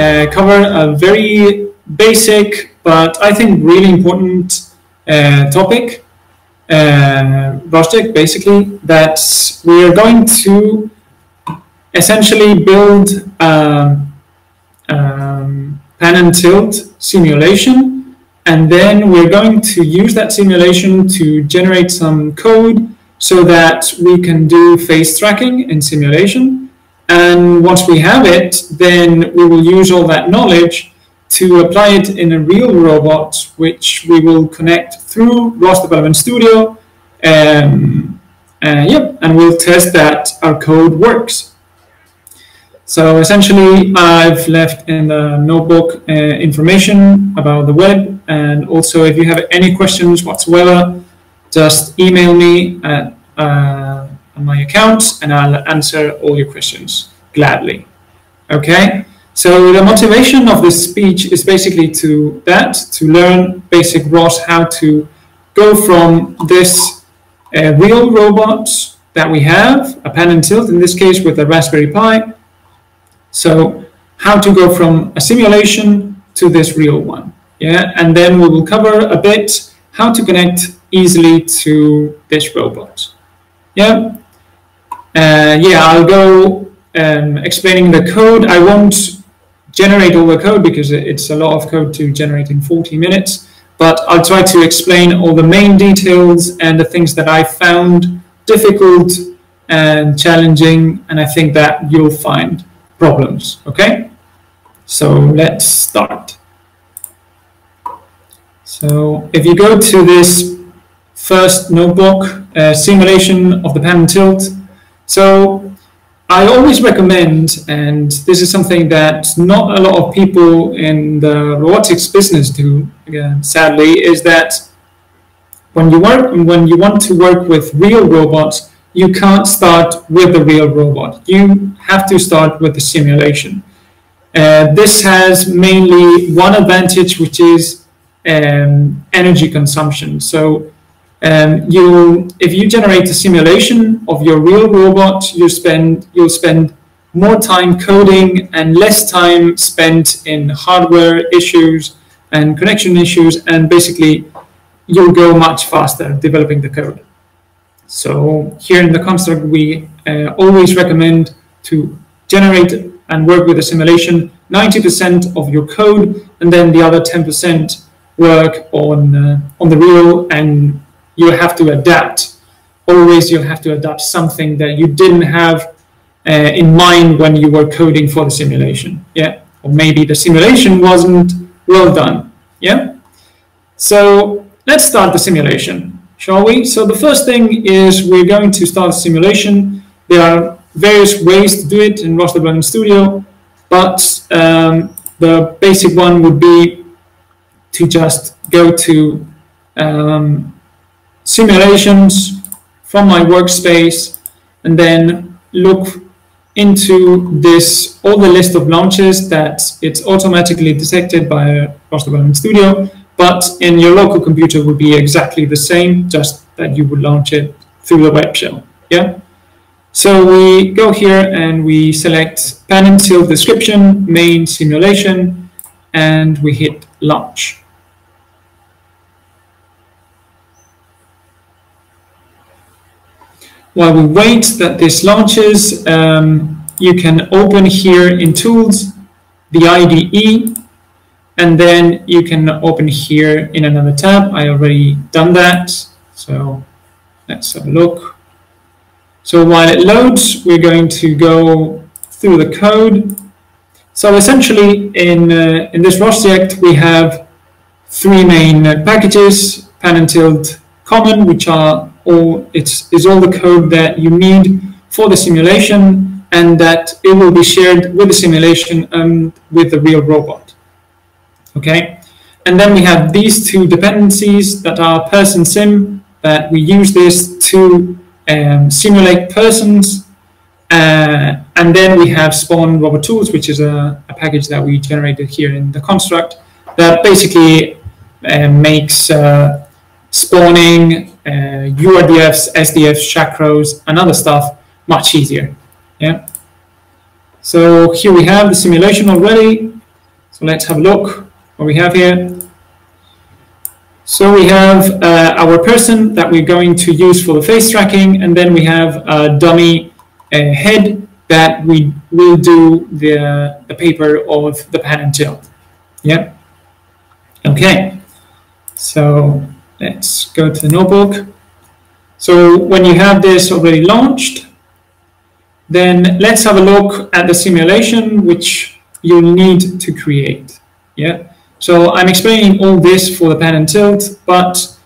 uh, cover a very basic, but I think really important uh, topic, uh, project basically, that we are going to essentially build um, um, pan and tilt simulation, and then we're going to use that simulation to generate some code so that we can do face tracking in simulation. And once we have it, then we will use all that knowledge to apply it in a real robot, which we will connect through ROS Development Studio. Um, uh, yep, and we'll test that our code works. So essentially, I've left in the notebook uh, information about the web, and also if you have any questions whatsoever, just email me at uh, my account, and I'll answer all your questions gladly. Okay. So the motivation of this speech is basically to that, to learn basic ROS, how to go from this uh, real robot that we have, a pan and tilt, in this case with a Raspberry Pi. So how to go from a simulation to this real one. Yeah, and then we will cover a bit how to connect easily to this robot. Yeah, uh, yeah, I'll go um, explaining the code. I won't generate all the code because it's a lot of code to generate in 40 minutes. But I'll try to explain all the main details and the things that I found difficult and challenging. And I think that you'll find problems. Okay? So let's start. So if you go to this first notebook, uh, simulation of the pan tilt. So I always recommend, and this is something that not a lot of people in the robotics business do, again, sadly, is that when you work when you want to work with real robots, you can't start with the real robot. You have to start with the simulation. Uh, this has mainly one advantage, which is um, energy consumption. So um, you, if you generate a simulation of your real robot, you spend you'll spend more time coding and less time spent in hardware issues and connection issues, and basically you'll go much faster developing the code. So here in the construct, we uh, always recommend to generate and work with a simulation 90% of your code, and then the other 10% work on uh, on the real and you have to adapt. Always you have to adapt something that you didn't have uh, in mind when you were coding for the simulation. Yeah, or maybe the simulation wasn't well done. Yeah. So let's start the simulation, shall we? So the first thing is we're going to start a simulation. There are various ways to do it in ROS Development Studio, but um, the basic one would be to just go to um, simulations from my workspace and then look into this all the list of launches that it's automatically detected by ROS Development Studio, but in your local computer would be exactly the same, just that you would launch it through the web shell. Yeah. So we go here and we select pan and tilt description, main simulation, and we hit launch. While we wait that this launches, um, you can open here in Tools the IDE, and then you can open here in another tab. I already done that, so let's have a look. So while it loads, we're going to go through the code. So essentially, in, uh, in this project, we have three main packages, pan and tilt common, which are all it's is all the code that you need for the simulation and that it will be shared with the simulation and with the real robot. Okay, and then we have these two dependencies that are person sim that we use this to um, simulate persons uh, and then we have spawn robot tools which is a, a, package that we generated here in the construct that basically uh, makes uh, spawning, uh, URDFs, SDFs, xacros, and other stuff much easier. Yeah. So here we have the simulation already. So let's have a look what we have here. So we have uh, our person that we're going to use for the face tracking, and then we have a dummy head that we will do the, the paper of the pan and tilt. Yeah. Okay. So let's go to the notebook. So when you have this already launched, then let's have a look at the simulation which you need to create. Yeah. So I'm explaining all this for the pan and tilt, but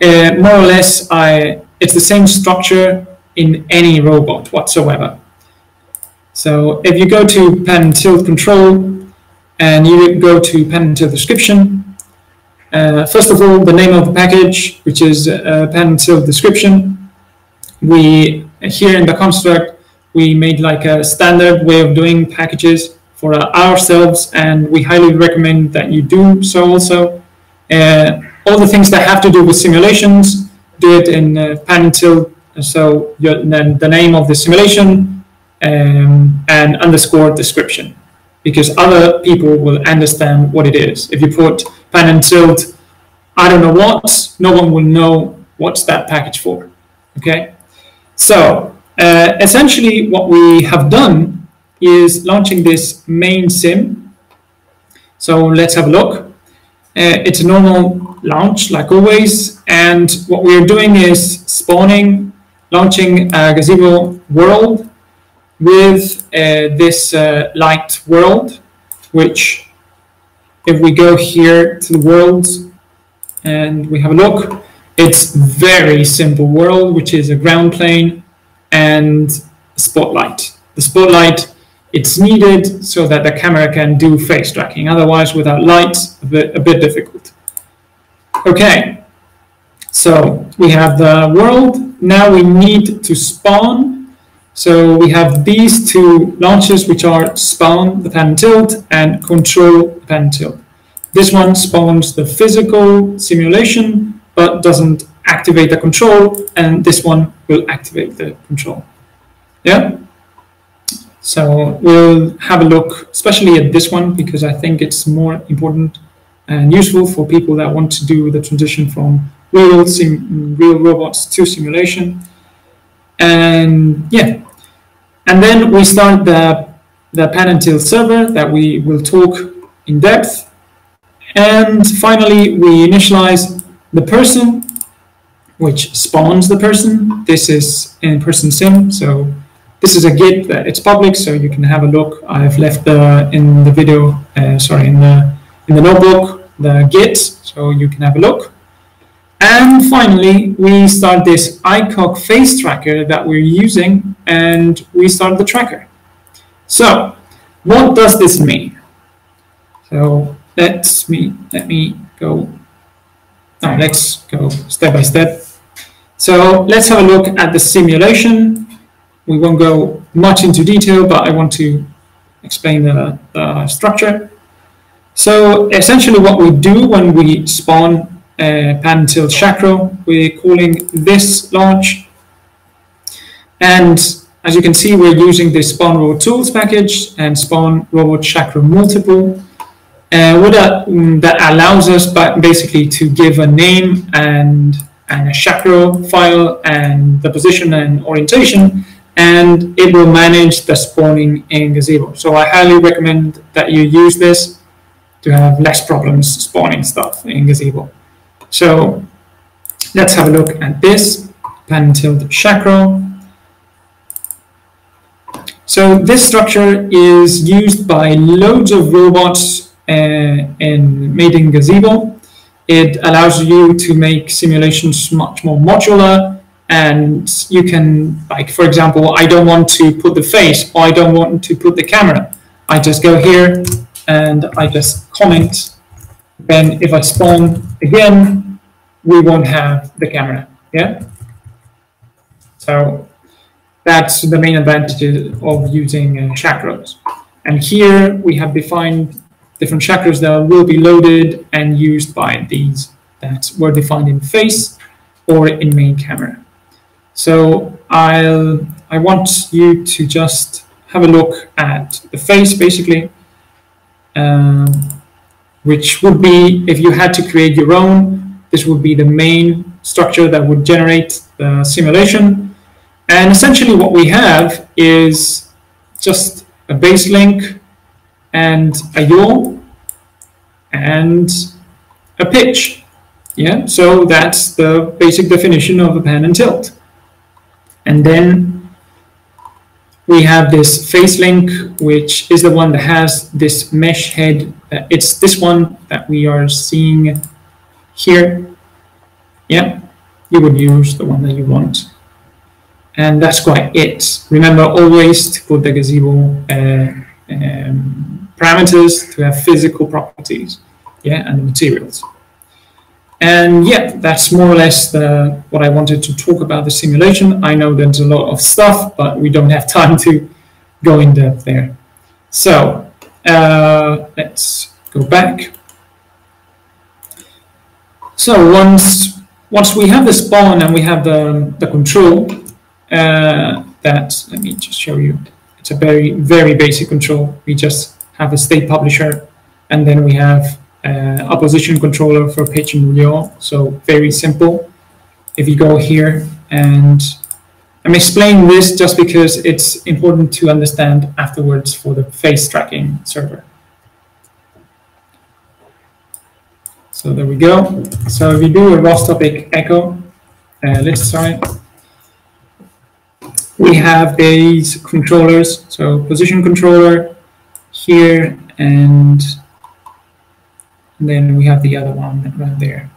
uh, more or less, I it's the same structure in any robot whatsoever. So if you go to pan and tilt control and you go to pan and tilt description, uh, first of all, the name of the package, which is uh, pan tilt description. We here in the construct, we made like a standard way of doing packages for ourselves, and we highly recommend that you do so also. Uh, all the things that have to do with simulations, do it in uh, pan and tilt. So your, then the name of the simulation um, and underscore description, because other people will understand what it is. If you put pan and tilt, I don't know what, no one will know what's that package for. Okay, so uh, essentially what we have done is launching this main sim. So let's have a look. Uh, it's a normal launch like always. And what we're doing is spawning, launching a gazebo world with uh, this uh, light world, which if we go here to the worlds and we have a look, it's very simple world, which is a ground plane and spotlight. The spotlight it's needed so that the camera can do face tracking. Otherwise, without lights, a bit, a bit difficult. Okay, so we have the world. Now we need to spawn. So we have these two launches, which are spawn the pan tilt and control the pan tilt. This one spawns the physical simulation, but doesn't activate the control, and this one will activate the control. Yeah? So we'll have a look, especially at this one, because I think it's more important and useful for people that want to do the transition from real, sim real robots to simulation. And yeah, and then we start the, the pan and tilt server that we will talk in depth. And finally, we initialize the person, which spawns the person. This is in person sim, so this is a Git that it's public, so you can have a look. I've left the in the video, uh, sorry, in the in the notebook the Git, so you can have a look. And finally, we start this ICOG face tracker that we're using, and we start the tracker. So, what does this mean? So let's me let me go. Now let's go step by step. So let's have a look at the simulation we won't go much into detail, but I want to explain the, the structure. So essentially what we do when we spawn a pan tilt xacro, we're calling this launch. And as you can see, we're using the spawn robot tools package and spawn robot xacro multiple. Uh, what that, that allows us basically to give a name and, and a xacro file and the position and orientation and it will manage the spawning in Gazebo. So I highly recommend that you use this to have less problems spawning stuff in Gazebo. So let's have a look at this pan tilt xacro. So this structure is used by loads of robots uh, in made in Gazebo. It allows you to make simulations much more modular and you can like for example I don't want to put the face or I don't want to put the camera I just go here and I just comment then if I spawn again we won't have the camera yeah? So that's the main advantage of using uh, xacros. And here we have defined different xacros that will be loaded and used by these that were defined in face or in main camera. So I'll, I want you to just have a look at the face basically. um, which would be, if you had to create your own, this would be the main structure that would generate the simulation. And essentially what we have is just a base link and a yaw and a pitch. Yeah, so that's the basic definition of a pan and tilt. And then we have this face link, which is the one that has this mesh head. Uh, it's this one that we are seeing here. Yeah, you would use the one that you want. And that's quite it. Remember always to put the gazebo uh, um, parameters to have physical properties, yeah, and the materials. And yeah, that's more or less the, what I wanted to talk about the simulation. I know there's a lot of stuff, but we don't have time to go in depth there. So uh, let's go back. So once once we have the spawn and we have the, the control, uh, that, let me just show you. It's a very, very basic control. We just have a state publisher and then we have uh, a position controller for pitch and yaw. So very simple. If you go here and I'm explaining this just because it's important to understand afterwards for the face tracking server. So there we go. So if you do a ROS topic echo, uh, let's sorry, we have these controllers. So position controller here and and then we have the other one right there,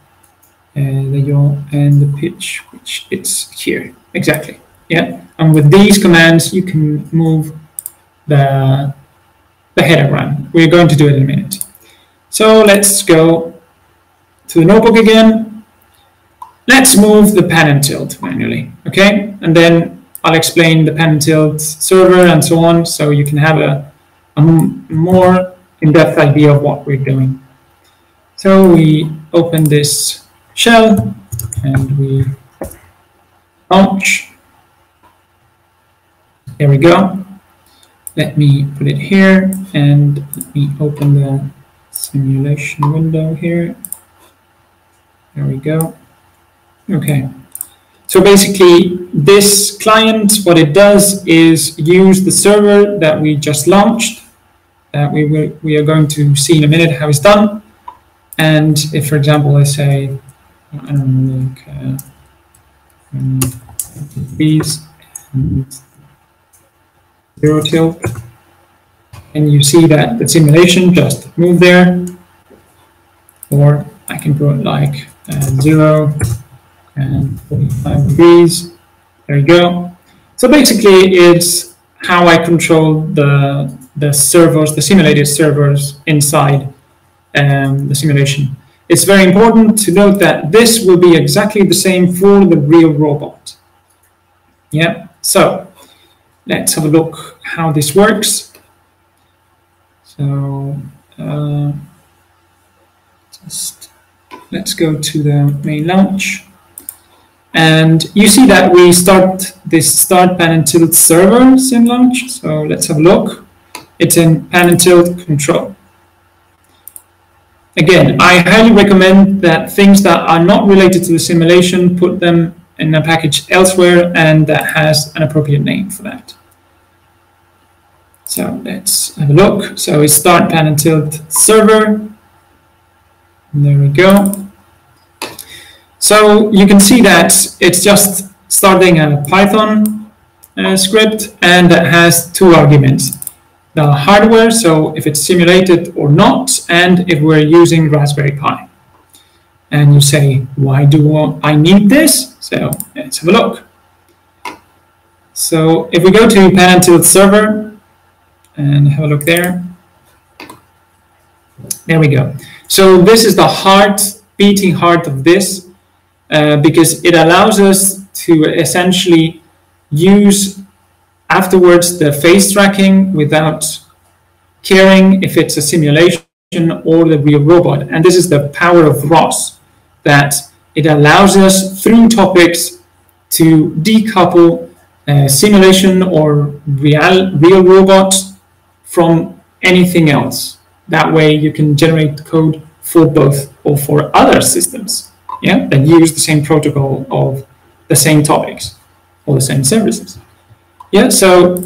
uh, the yaw and the pitch, which it's here. Exactly. Yeah. And with these commands, you can move the, the header run. We're going to do it in a minute. So let's go to the notebook again. Let's move the pan and tilt manually. Okay. And then I'll explain the pan and tilt server and so on. So you can have a, a more in-depth idea of what we're doing. So we open this shell and we launch. There we go. Let me put it here and let me open the simulation window here. There we go. Okay. So basically, this client, what it does is use the server that we just launched, that we, will, we are going to see in a minute how it's done. And if, for example, I say, I don't know, like, uh, um, these and zero tilt, and you see that the simulation just moved there, or I can put like uh, zero and 45 degrees. There you go. So basically, it's how I control the the servers, the simulated servers inside um, the simulation. It's very important to note that this will be exactly the same for the real robot. Yeah, so let's have a look how this works. So uh, just let's go to the main launch. And you see that we start this start pan and tilt server sim launch. So let's have a look. It's in pan and tilt control. Again, I highly recommend that things that are not related to the simulation, put them in a package elsewhere and that has an appropriate name for that. So let's have a look. So we start pan and tilt server. And there we go. So you can see that it's just starting a Python uh, script and that has two arguments the hardware, so if it's simulated or not, and if we're using Raspberry Pi. And you say, why do I need this? So let's have a look. So if we go to Pan and Tilt server and have a look there, there we go. So this is the heart, beating heart of this, uh, because it allows us to essentially use afterwards the face tracking without caring if it's a simulation or the real robot. And this is the power of ROS, that it allows us through topics to decouple uh, simulation or real, real robot from anything else. That way you can generate code for both or for other systems yeah, that use the same protocol of the same topics or the same services. Yeah, so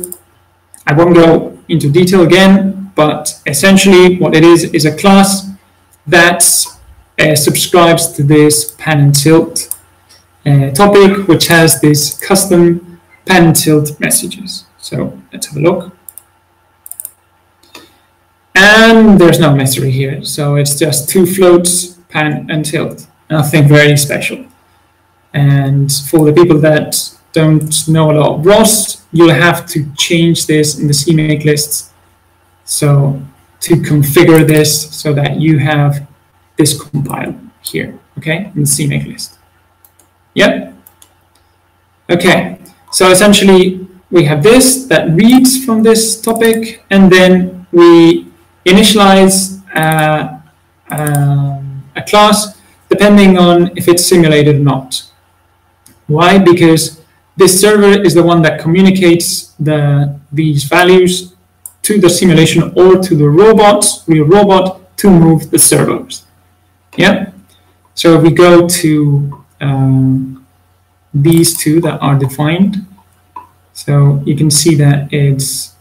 I won't go into detail again, but essentially what it is is a class that uh, subscribes to this pan and tilt uh, topic, which has this custom pan and tilt messages. So let's have a look. And there's no mystery here. So it's just two floats, pan and tilt. Nothing very special. And for the people that don't know a lot of ROS, you'll have to change this in the CMake lists. So to configure this so that you have this compiled here, okay, in the CMake list. Yep. Okay, so essentially we have this that reads from this topic, and then we initialize uh, um, a class depending on if it's simulated or not. Why? Because this server is the one that communicates the these values to the simulation or to the robot, real robot, to move the servos. Yeah. So if we go to um, these two that are defined, so you can see that it's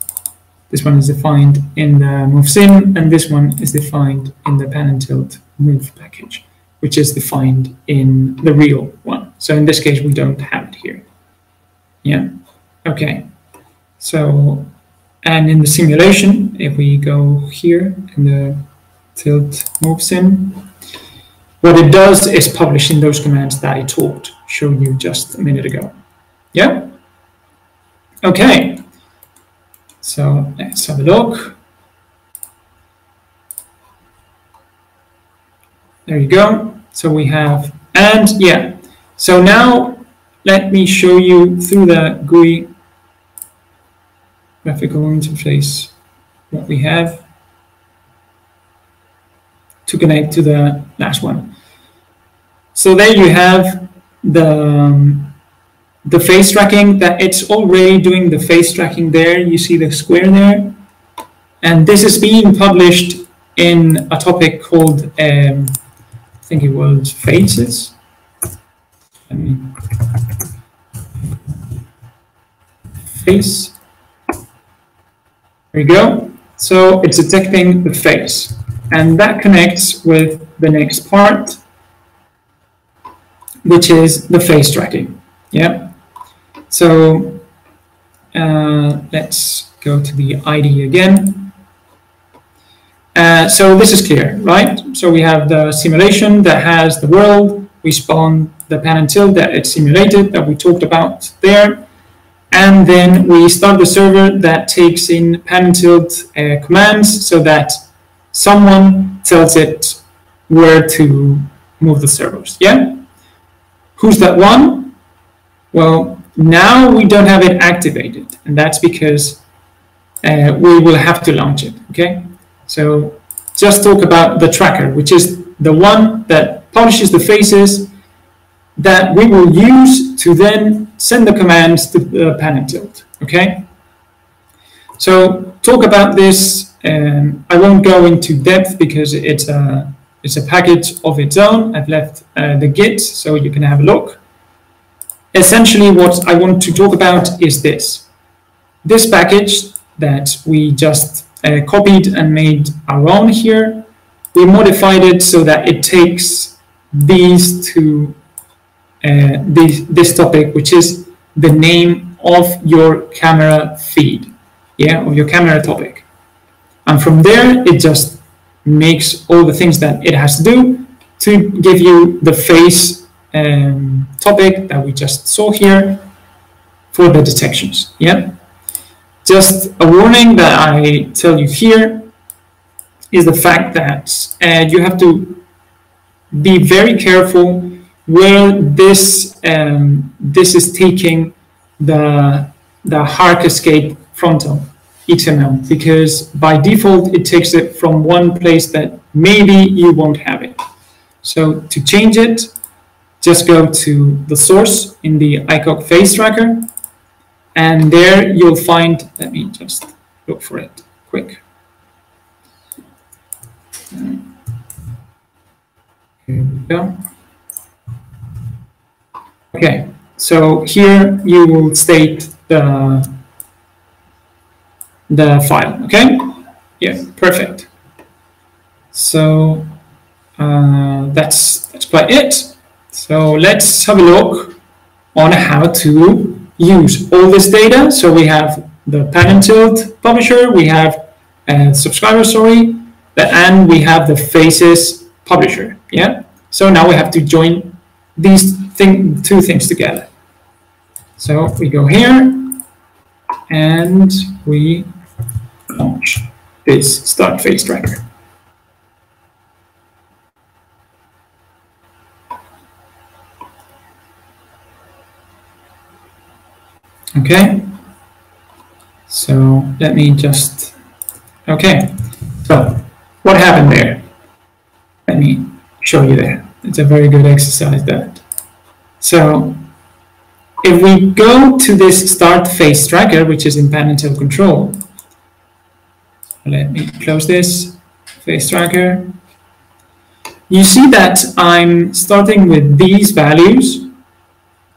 this one is defined in the movesim, and this one is defined in the pan and tilt move package, which is defined in the real one. So in this case, we don't have it here. Yeah. Okay. So, and in the simulation, if we go here in the tilt movesim, what it does is publish in those commands that I talked, showed you just a minute ago. Yeah? Okay. So let's have a look. There you go. So we have, and yeah. So now let me show you through the GUI graphical interface what we have to connect to the last one. So there you have the um, the face tracking that it's already doing the face tracking there. You see the square there. And this is being published in a topic called, um, I think it was faces. Face. There you go. So it's detecting the face. And that connects with the next part, which is the face tracking. Yeah. So uh, let's go to the ID again. Uh, so this is clear, right? So we have the simulation that has the world. We spawn the pan and tilt that it's simulated that we talked about there. And then we start the server that takes in pan and tilt uh, commands so that someone tells it where to move the servers. Yeah? Who's that one? Well, now we don't have it activated, and that's because uh, we will have to launch it, okay? So just talk about the tracker, which is the one that publishes the faces that we will use to then send the commands to the pan and tilt, okay? So talk about this, um, I won't go into depth because it's a, it's a package of its own. I've left uh, the Git so you can have a look essentially what I want to talk about is this. This package that we just uh, copied and made our own here, we modified it so that it takes these two, uh, this, this topic, which is the name of your camera feed, yeah, of your camera topic. And from there, it just makes all the things that it has to do to give you the face um, topic that we just saw here for the detections. Yeah. Just a warning that I tell you here is the fact that uh, you have to be very careful where this um, this is taking the the haarcascade frontal XML because by default it takes it from one place that maybe you won't have it. So to change it, just go to the source in the ICOG face tracker, and there you'll find, let me just look for it quick. Here we go. Okay, so here you will state the the file, okay? Yeah, perfect. So uh, that's that's quite it. So let's have a look on how to use all this data. So we have the and Tilt publisher, we have a subscriber story, and we have the faces publisher. Yeah. So now we have to join these thing, two things together. So we go here and we launch this start face tracker. Okay, so let me just, okay, so what happened there? Let me show you there. It's a very good exercise that. So if we go to this start face tracker, which is in Tilt control, let me close this face tracker. You see that I'm starting with these values,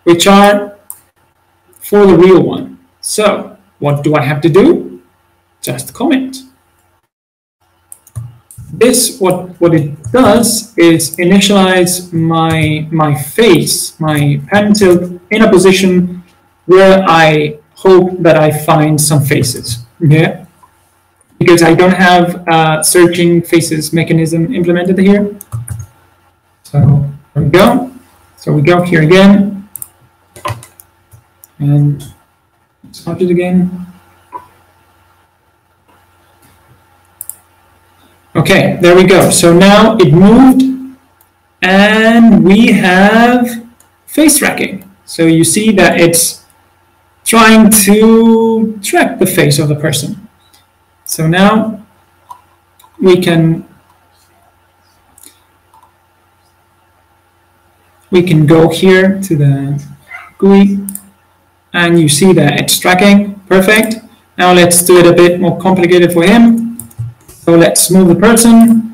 which are for the real one. So what do I have to do? Just comment. This, what, what it does is initialize my, my face, my Pan tilt in a position where I hope that I find some faces. Yeah because I don't have a searching faces mechanism implemented here. So there we go. So we go here again and start it again. Okay, there we go. So now it moved and we have face tracking. So you see that it's trying to track the face of the person. So now we can we can go here to the GUI and you see that it's tracking. Perfect. Now let's do it a bit more complicated for him. So let's move the person.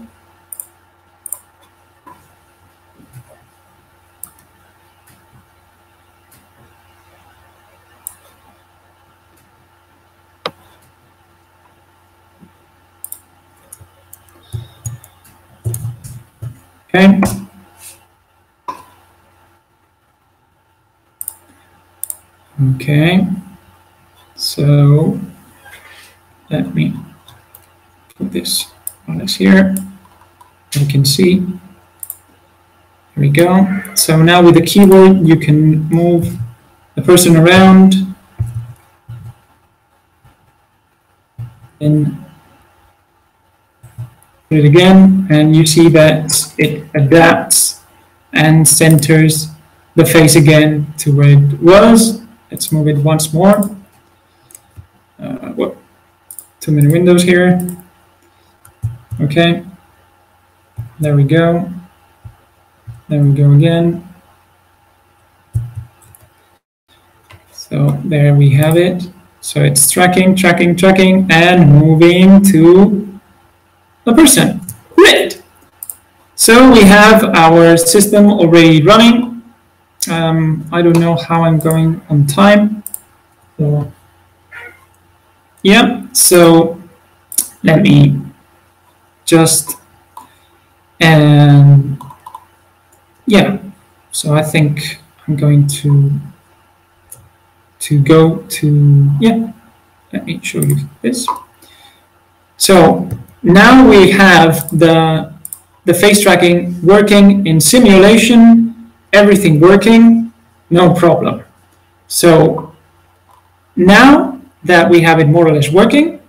Okay. Okay. So let me put this on this here. You can see. There we go. So now with the keyboard, you can move the person around and it again, and you see that it adapts and centers the face again to where it was. Let's move it once more. Uh, what? Too many windows here. Okay. There we go. There we go again. So there we have it. So it's tracking, tracking, tracking, and moving to the person. Great. So we have our system already running. Um, I don't know how I'm going on time. So, yeah, so let me just, and yeah, so I think I'm going to, to go to, yeah, let me show you this. So now we have the, the face tracking working in simulation, everything working, no problem. So now that we have it more or less working,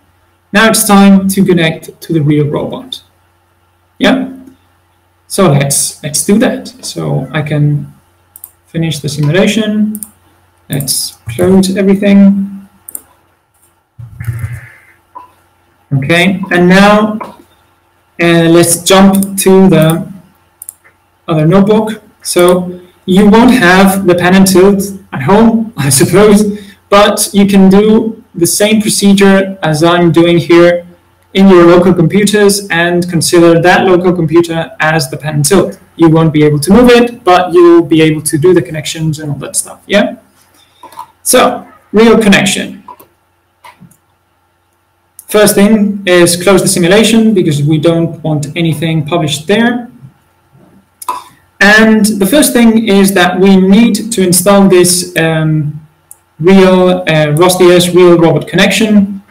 now it's time to connect to the real robot. Yeah. So let's let's do that. So I can finish the simulation. Let's close everything. Okay, and now uh, let's jump to the other notebook. So you won't have the Pan and Tilt at home, I suppose, but you can do the same procedure as I'm doing here in your local computers and consider that local computer as the pan and tilt. You won't be able to move it, but you'll be able to do the connections and all that stuff, yeah? So, real connection. First thing is close the simulation because we don't want anything published there. And the first thing is that we need to install this um, real uh, ROSDS real robot connection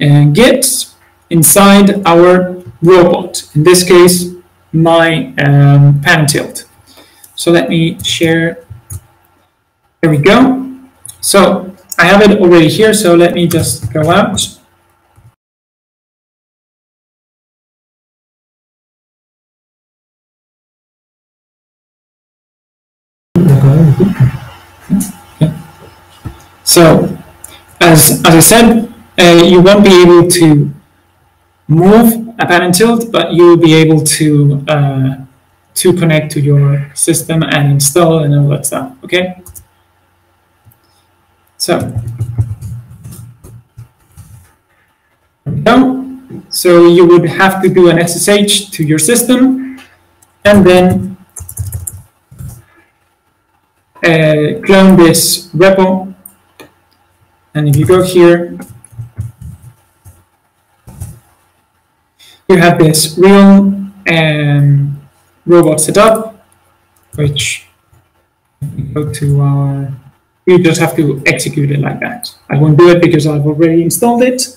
and Git inside our robot. In this case, my um, pan tilt. So let me share. There we go. So I have it already here. So let me just go out. So, as, as I said, uh, you won't be able to move a and tilt, but you'll be able to uh, to connect to your system and install and all that stuff. Okay. So, go. So you would have to do an SSH to your system, and then uh, clone this repo. And if you go here, you have this real um, robot setup, which go to our, you just have to execute it like that. I won't do it because I've already installed it.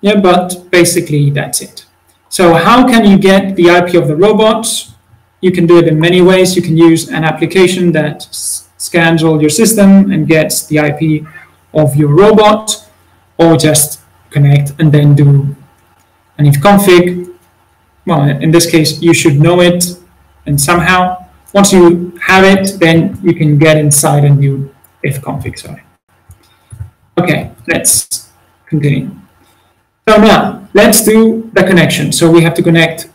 Yeah, but basically that's it. So how can you get the IP of the robot? You can do it in many ways. You can use an application that scans all your system and gets the IP of your robot, or just connect and then do an ifconfig. Well, in this case, you should know it, and somehow, once you have it, then you can get inside a new ifconfig. Sorry. Okay, let's continue. So now, let's do the connection. So we have to connect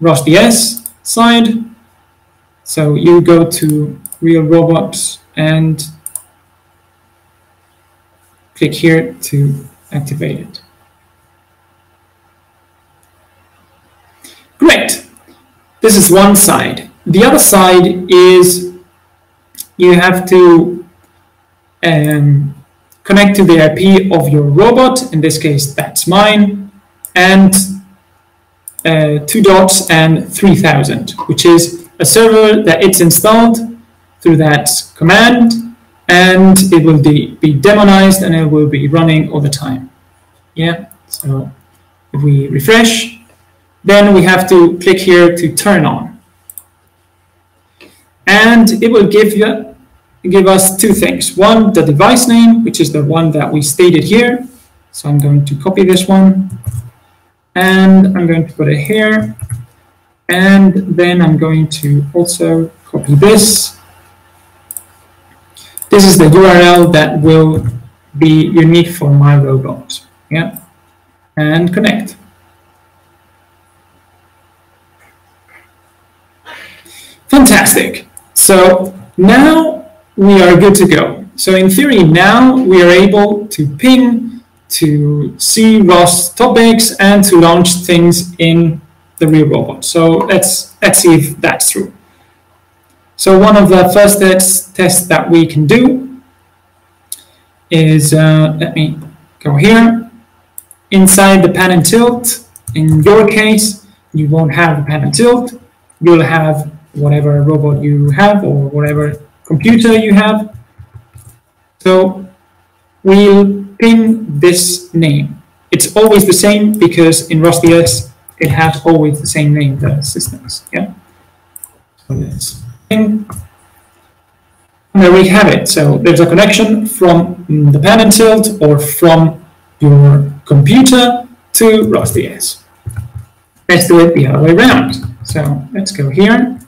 ROSDS side. So you go to real robots and click here to activate it. Great. This is one side. The other side is you have to um, connect to the IP of your robot. In this case, that's mine. And uh, two dots and 3000, which is a server that it's installed through that command, and it will be, be demonized and it will be running all the time. Yeah, so if we refresh, then we have to click here to turn on. And it will give you give us two things. One, the device name, which is the one that we stated here. So I'm going to copy this one and I'm going to put it here. And then I'm going to also copy this. This is the URL that will be unique for my robot. Yeah. And connect. Fantastic. So now we are good to go. So in theory, now we are able to ping to see ROS topics and to launch things in the real robot. So let's let's see if that's true. So one of the first tests, that we can do is, uh, let me go here. Inside the pan and tilt, in your case, you won't have the pan and tilt. You'll have whatever robot you have or whatever computer you have. So we'll ping this name. It's always the same because in ROSDS it has always the same name, the systems. Yeah. So. And there we have it. So there's a connection from the pan and tilt or from your computer to ROSDS. Let's do it the other way around. So let's go here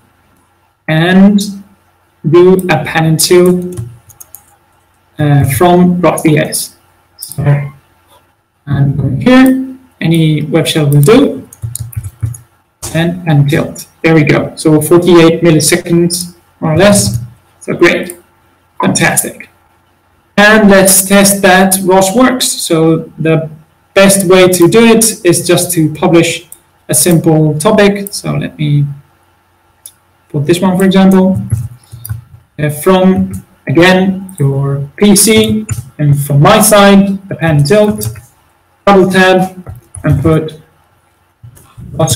and do a pan and tilt uh, from ROSDS. So I'm going here, any web shell will do, and, and tilt. There we go. So 48 milliseconds, more or less. So great, fantastic. And let's test that ROS works. So the best way to do it is just to publish a simple topic. So let me put this one, for example, uh, from, again, your PC, and from my side, the pan tilt, double tab, and put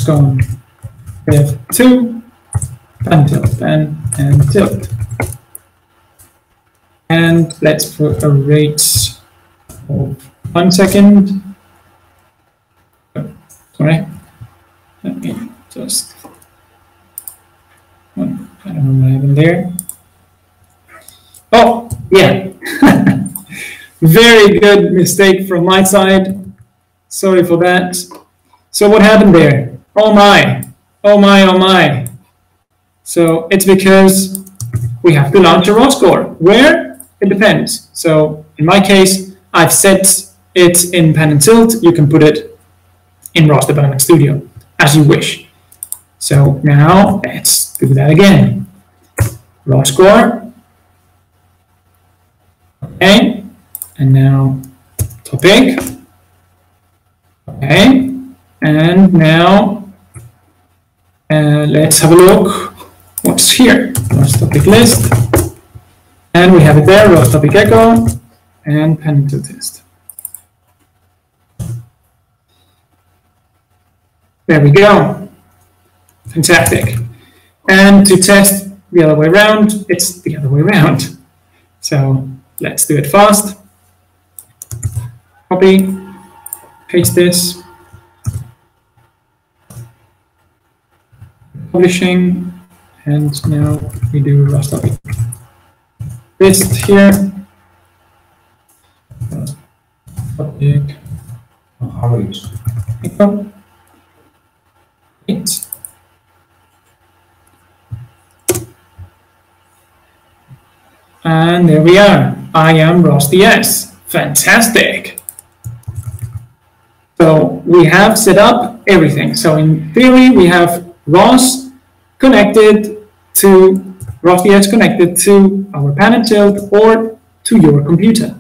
going with 2, pan tilt, pan, and tilt. And let's put a rate of one second. Oh, sorry. Let me just, I don't know what happened there. Oh, yeah. Very good mistake from my side. Sorry for that. So what happened there? Oh my, oh my, oh my. So it's because we have to launch a roscore. Where? It depends. So in my case, I've set it in pan and tilt. You can put it in ROS Development Studio as you wish. So now let's do that again. Roscore. Okay. And now topic. Okay. And now uh, let's have a look what's here. ROS topic list. And we have it there, ROS topic echo and pen to test. There we go. Fantastic. And to test the other way around, it's the other way around. So let's do it fast. Copy, paste this, publishing, and now we do ROS topic. List here. Topic. Oh, how is Eight. And there we are. I am ROSDS. Fantastic. So we have set up everything. So in theory, we have ROS connected to ROSDS connected to our and tilt or to your computer.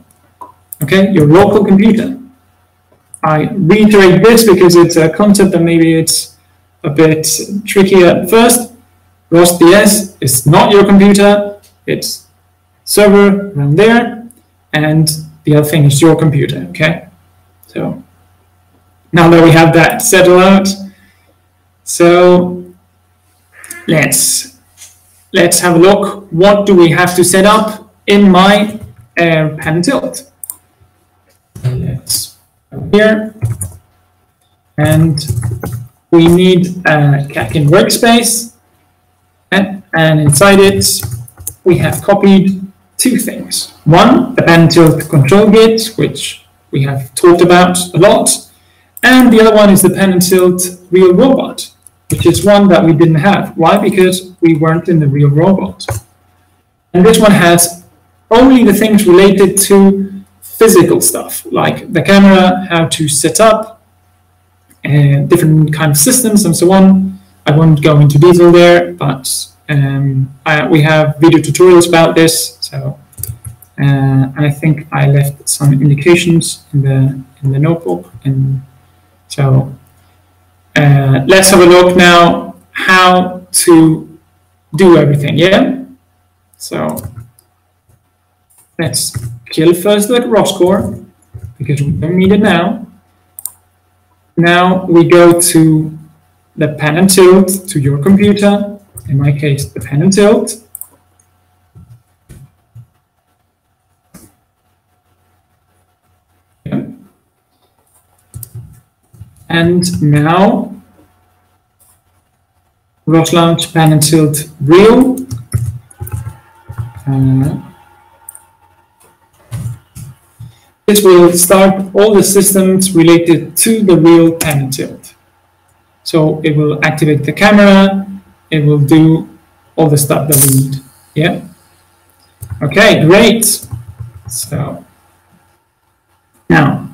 Okay, your local computer. I reiterate this because it's a concept that maybe it's a bit tricky at first. ROSDS is not your computer, it's server around there, and the other thing is your computer, okay? So now that we have that settled out, so let's let's have a look. What do we have to set up in my uh, pan tilt? Let's here, and we need a Catkin workspace, and, and inside it we have copied two things. One, the pan tilt control git, which we have talked about a lot, and the other one is the pan and tilt real robot, which is one that we didn't have. Why? Because we weren't in the real robot. And this one has only the things related to physical stuff, like the camera, how to set up, and different kind of systems and so on. I won't go into detail there, but um, I, we have video tutorials about this. So, uh, and I think I left some indications in the in the notebook. And so, uh, let's have a look now how to do everything. Yeah. So let's kill first the roscore because we don't need it now. Now we go to the pan and tilt to your computer, in my case, the pan and tilt. And now ROS Launch Pan and Tilt Real. Uh, This will start all the systems related to the real pan and tilt. So it will activate the camera, it will do all the stuff that we need. Yeah. Okay, great. So now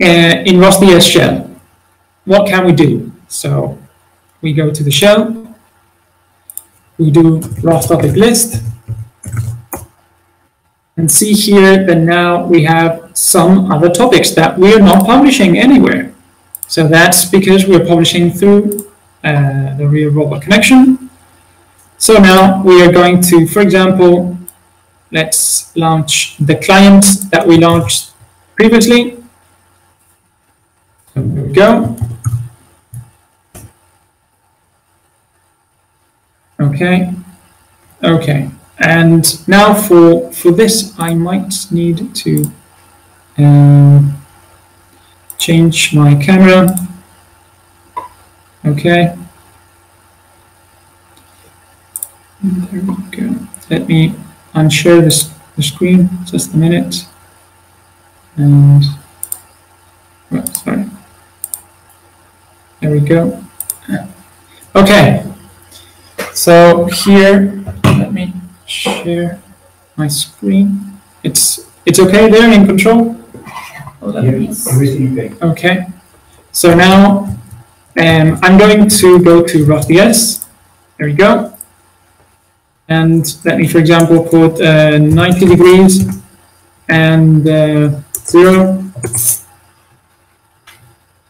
in ROSDS shell, what can we do? So we go to the shell, we do ROS topic list, and see here that now we have some other topics that we are not publishing anywhere. So that's because we're publishing through uh, the real robot connection. So now we are going to, for example, let's launch the client that we launched previously. There we go. Okay, okay. And now for, for this, I might need to um, change my camera. Okay. There we go. Let me unshare this the screen just a minute. And well, sorry. There we go. Okay. So here, let me share my screen. It's it's okay there in control? Yes. Everything okay. Okay. So now um, I'm going to go to ROSDS. There we go. And let me, for example, put uh, 90 degrees and uh, zero.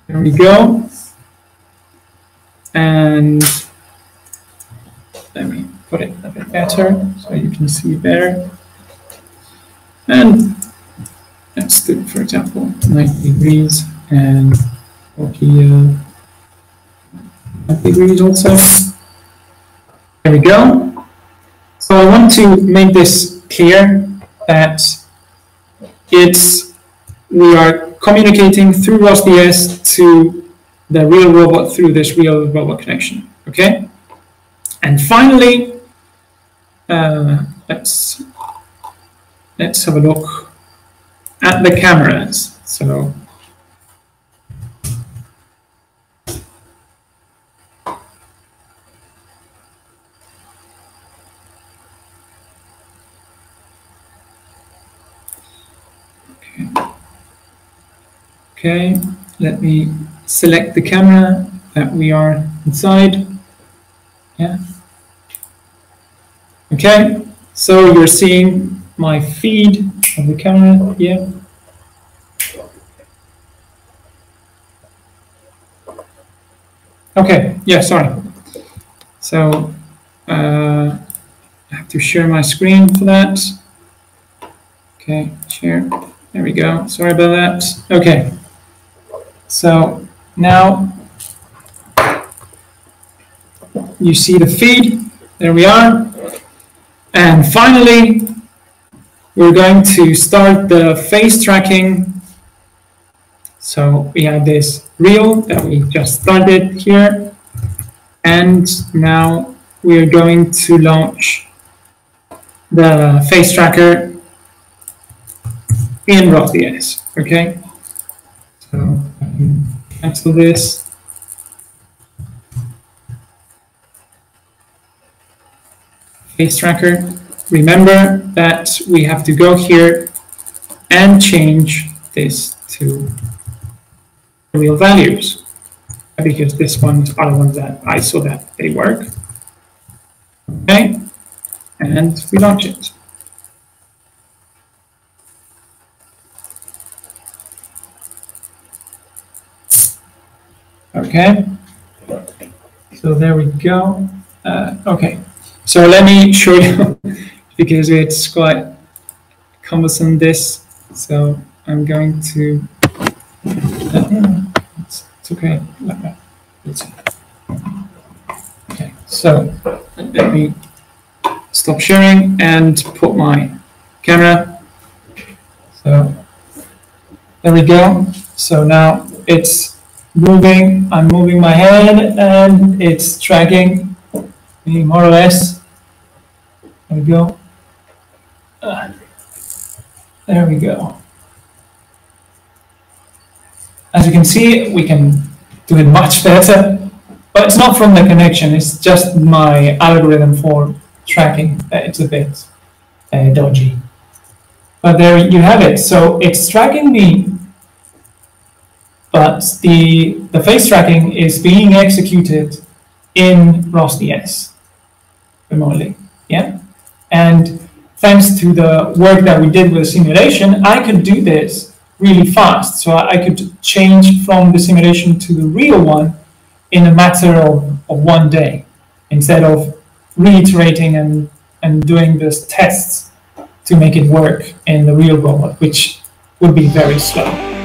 There we go. And let me put it a bit better so you can see better. And let's do, for example, 90 degrees and 40 uh, degrees also. There we go. So I want to make this clear that it's we are communicating through ROSDS to the real robot through this real robot connection. Okay. And finally, uh, let's let's have a look at the cameras. So Okay, let me select the camera that we are inside. Yeah. Okay, so you're seeing my feed of the camera here. Okay, yeah, sorry. So uh, I have to share my screen for that. Okay, share. There we go. Sorry about that. Okay. So now you see the feed. There we are. And finally, we're going to start the face tracking. So we have this reel that we just started here. And now we're going to launch the face tracker in ROSDS, okay? So um, cancel this. Face tracker. Remember that we have to go here and change this to real values because this ones are the ones that I saw that they work. Okay, and we launch it. Okay, so there we go. Uh, okay, so let me show you because it's quite cumbersome this. So I'm going to. Uh, it's, it's, okay. It's, okay, so let me stop sharing and put my camera. So there we go. So now it's moving, I'm moving my head and it's tracking me more or less. There we go. Uh, there we go. As you can see, we can do it much better, but it's not from the connection, it's just my algorithm for tracking. It's a bit uh, dodgy. But there you have it. So it's tracking me but the, the face tracking is being executed in ROSDS remotely, yeah? And thanks to the work that we did with the simulation, I could do this really fast. So I could change from the simulation to the real one in a matter of, of one day instead of reiterating and, and doing these tests to make it work in the real robot, which would be very slow.